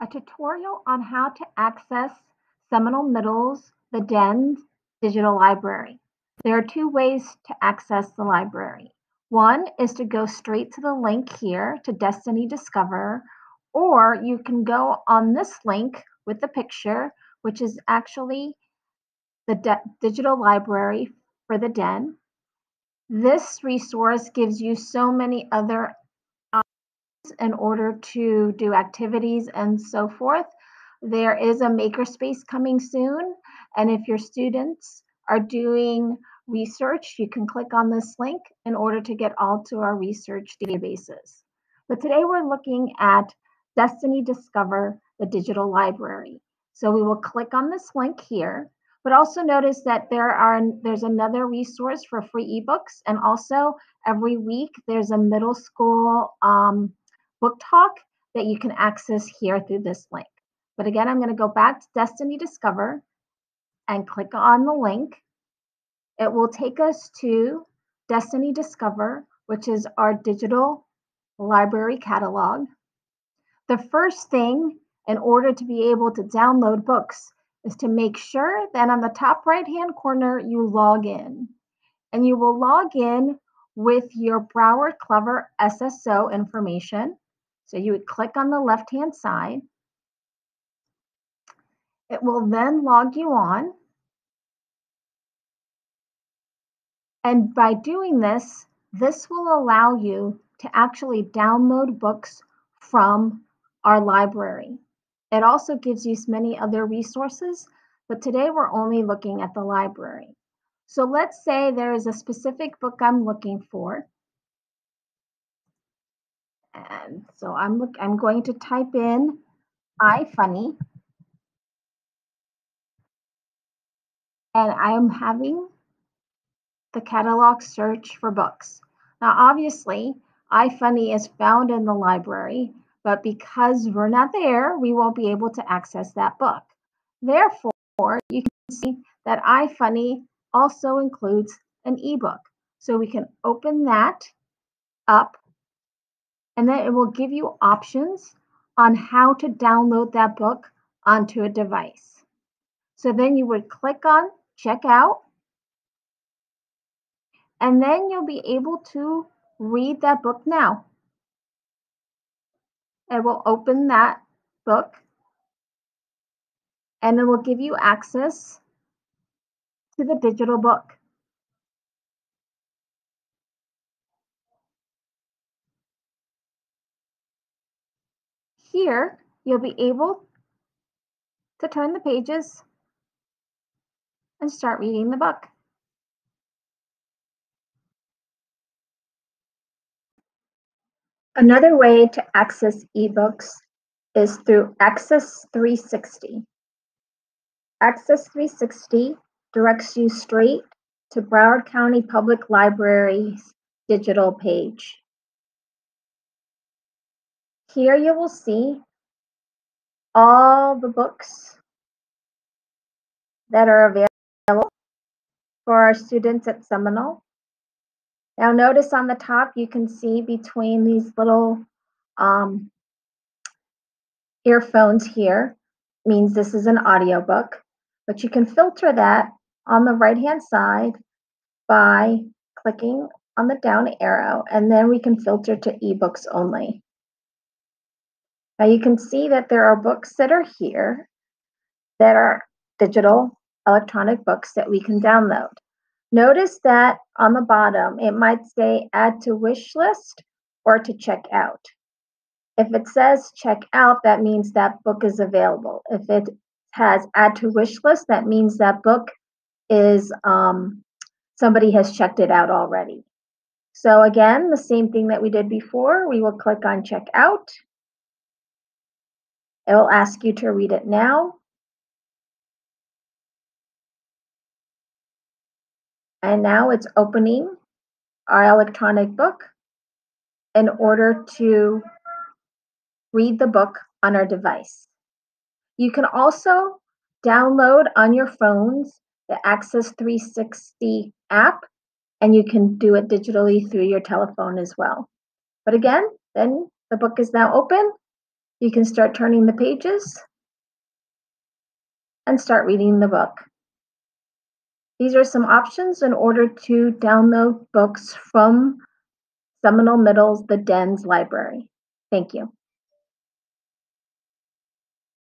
a tutorial on how to access Seminole Middle's The DENS digital library. There are two ways to access the library. One is to go straight to the link here to Destiny Discover, or you can go on this link with the picture, which is actually the digital library for the DEN. This resource gives you so many other in order to do activities and so forth. There is a makerspace coming soon. And if your students are doing research, you can click on this link in order to get all to our research databases. But today we're looking at Destiny Discover, the digital library. So we will click on this link here, but also notice that there are there's another resource for free ebooks, and also every week there's a middle school um, book talk that you can access here through this link. But again, I'm going to go back to Destiny Discover and click on the link. It will take us to Destiny Discover, which is our digital library catalog. The first thing in order to be able to download books is to make sure that on the top right hand corner you log in. And you will log in with your Broward Clever SSO information. So you would click on the left-hand side. It will then log you on. And by doing this, this will allow you to actually download books from our library. It also gives you many other resources, but today we're only looking at the library. So let's say there is a specific book I'm looking for. And so I'm look I'm going to type in I Funny. And I am having the catalog search for books. Now obviously I Funny is found in the library, but because we're not there, we won't be able to access that book. Therefore, you can see that I Funny also includes an ebook. So we can open that up and then it will give you options on how to download that book onto a device. So then you would click on check out and then you'll be able to read that book now. It will open that book and it will give you access to the digital book. Here, you'll be able to turn the pages and start reading the book. Another way to access ebooks is through Axis 360. Axis 360 directs you straight to Broward County Public Library's digital page. Here you will see all the books that are available for our students at Seminole. Now notice on the top, you can see between these little um, earphones here, means this is an audiobook, but you can filter that on the right-hand side by clicking on the down arrow, and then we can filter to ebooks only. Now you can see that there are books that are here that are digital electronic books that we can download. Notice that on the bottom, it might say add to wish list or to check out. If it says check out, that means that book is available. If it has add to wish list, that means that book is um, somebody has checked it out already. So again, the same thing that we did before, we will click on check out it will ask you to read it now. And now it's opening our electronic book in order to read the book on our device. You can also download on your phones the Axis 360 app, and you can do it digitally through your telephone as well. But again, then the book is now open You can start turning the pages and start reading the book. These are some options in order to download books from Seminole Middle's The Dens Library. Thank you.